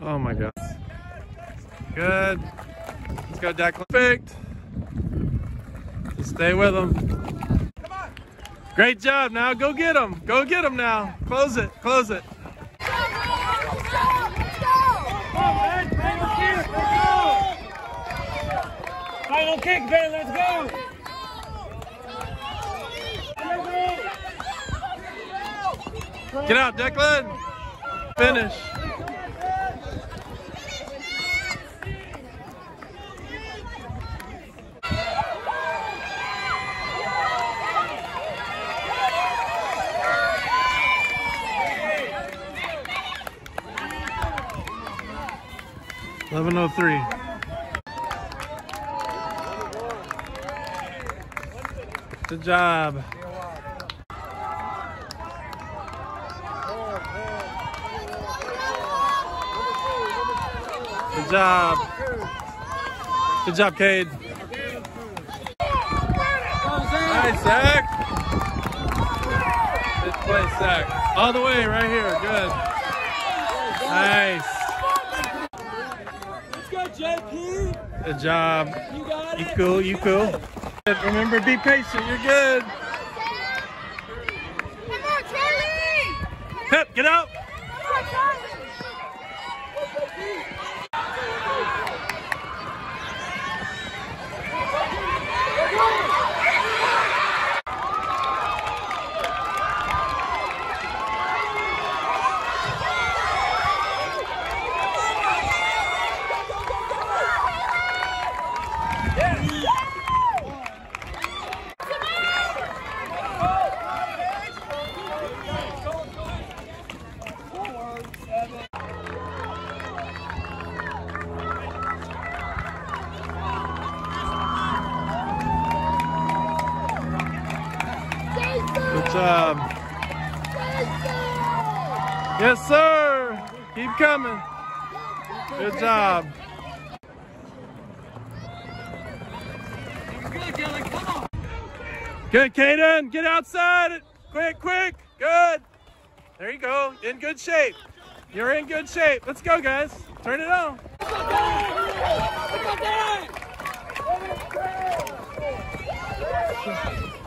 Oh my God. Good. Let's go, Declan. Perfect. Just stay with him. Great job. Now go get him. Go get him now. Close it. Close it. Final kick, Ben, let's go! Get out, Declan. Finish. Eleven oh three. Good job. Good job. Good job, Cade. Nice, Zach. Good play, Zach. All the way right here. Good. Nice. Let's JP! Good job. You got You it! cool, you cool. Good. Remember, be patient. You're good. Come on, Charlie! Pep, get out. Job. Yes, sir. Keep coming. Good job. Good, Kaden. Get outside. Quick, quick. Good. There you go. In good shape. You're in good shape. Let's go, guys. Turn it on. Good start.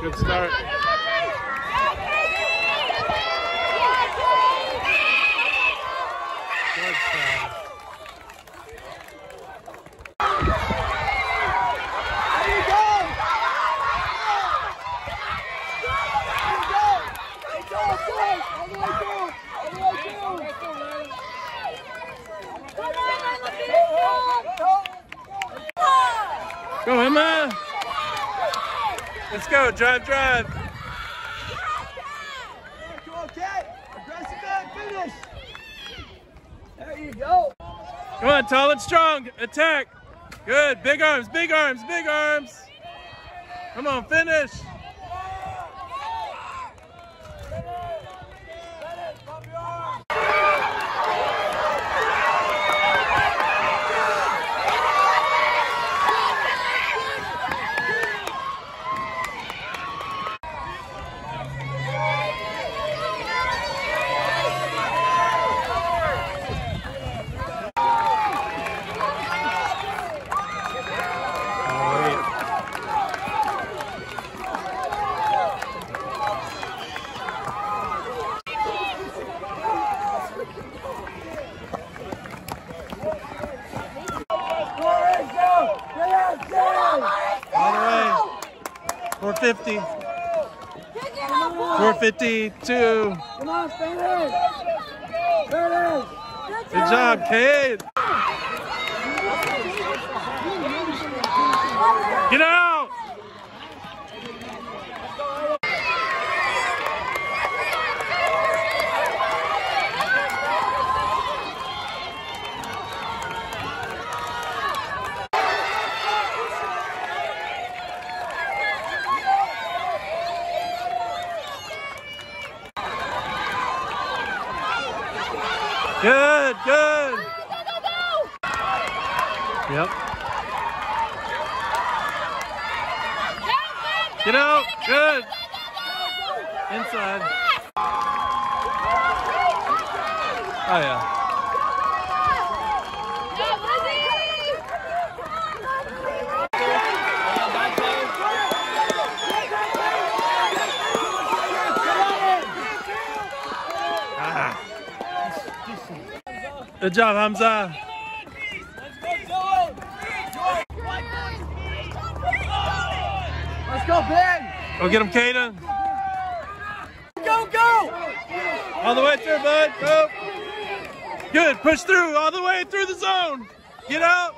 Good start. Go, Emma. Let's go. Drive, drive. On, Cat! Aggressive back, finish! There you go! Come on, tall and strong. Attack. Good. Big arms, big arms, big arms. Come on, finish. Oh, wait. All the way. 450. 452. Come on, finish! Finish! Good job, Cade. Get out. Good, good. Go, go, go! Yep. Get out. Good. Inside. Oh, yeah. Good job, Hamza. Let's go, Ben. Go get him, Caden. Go, go. All the way through, bud. Go. Good. Push through all the way through the zone. Get out.